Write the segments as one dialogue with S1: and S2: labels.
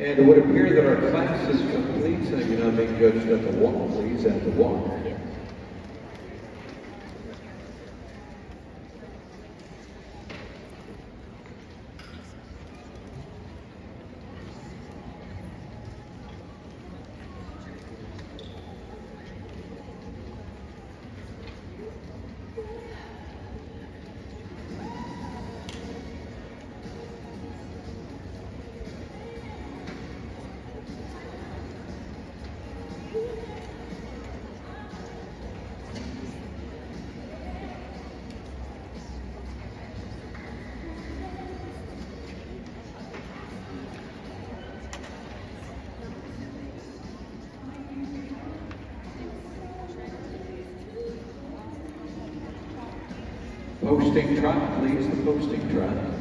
S1: And it would appear that our class is complete, so you're now being judged at the walk, please, at the walk. Posting trot, please, the posting trot.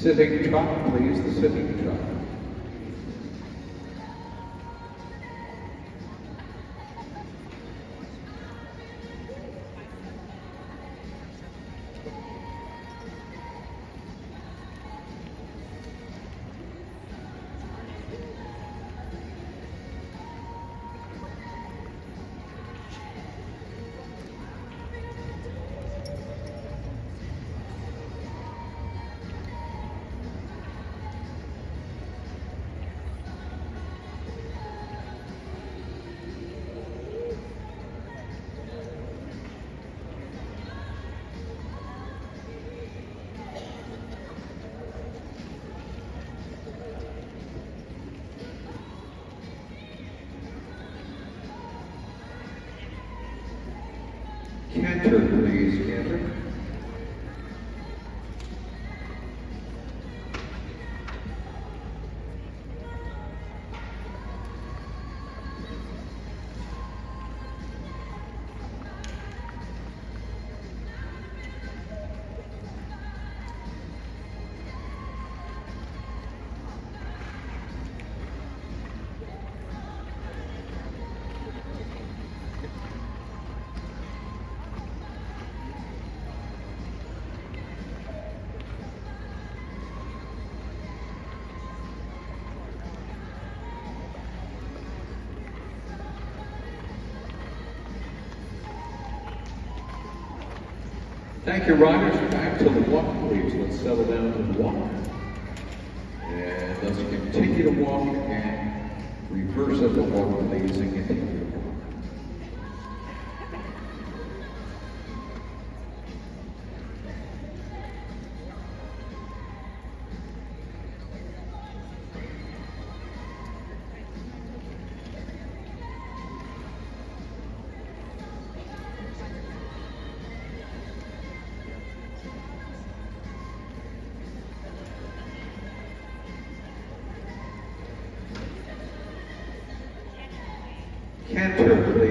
S1: Sitting trot, please, the sitting trot. Canter, please, Canter. Thank you, riders. Back to the walk, please. Let's settle down to the walk. And let's continue to walk and reverse the walk, please, and continue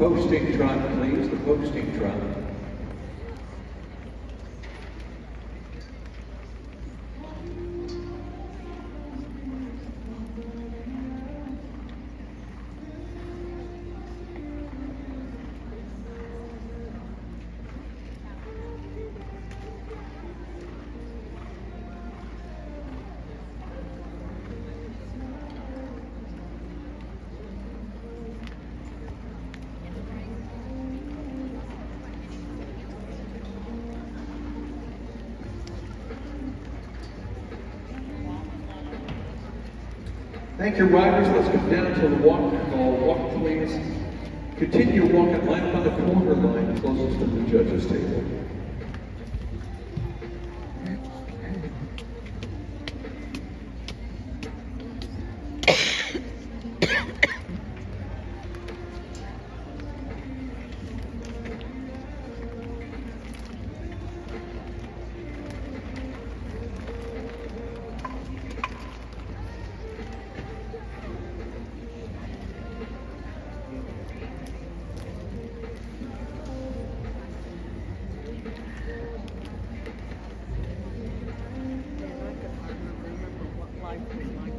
S1: Posting trot, please, the posting trot. Thank you, riders. Let's come down to the walk. Call walk, please. Continue walking, line on the corner line closest to the judges' table.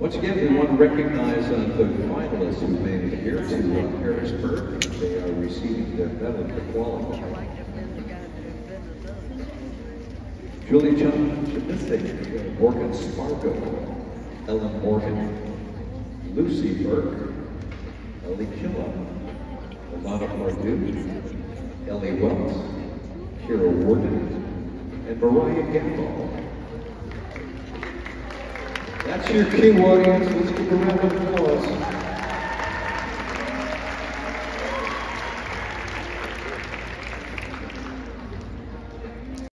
S1: Once again, we want to recognize uh, the finalists who made it here to uh, Harrisburg. They are receiving their medal for qualifying. Julie Chemisic, Morgan Spargo, Ellen Morgan, Lucy Burke, Ellie Killa, Alana Pardue, Ellie Wells, Kira Warden, and Mariah Gamble. That's your cue audience. Let's give a round of applause.